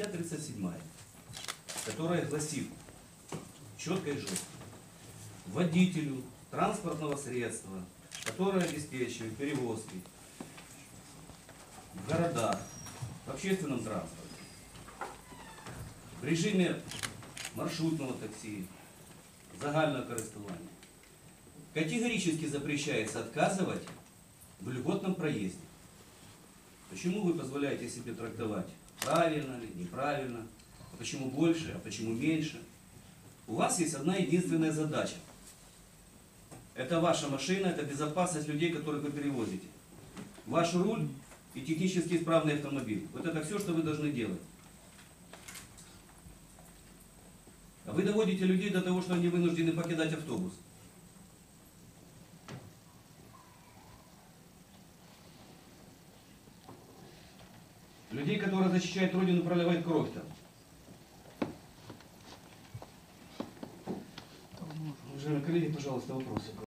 статья 37, которая гласит четко и жестко. Водителю транспортного средства, которое обеспечивает перевозки в городах, в общественном транспорте, в режиме маршрутного такси, загального користування, категорически запрещается отказывать в льготном проезде. Почему вы позволяете себе трактовать, правильно ли, неправильно, а почему больше, а почему меньше? У вас есть одна единственная задача. Это ваша машина, это безопасность людей, которых вы перевозите. Ваш руль и технически исправный автомобиль. Вот это все, что вы должны делать. А вы доводите людей до того, что они вынуждены покидать автобус. Людей, которые защищают Родину, проливают кровь там. Уважаемые коллеги, пожалуйста, вопросы.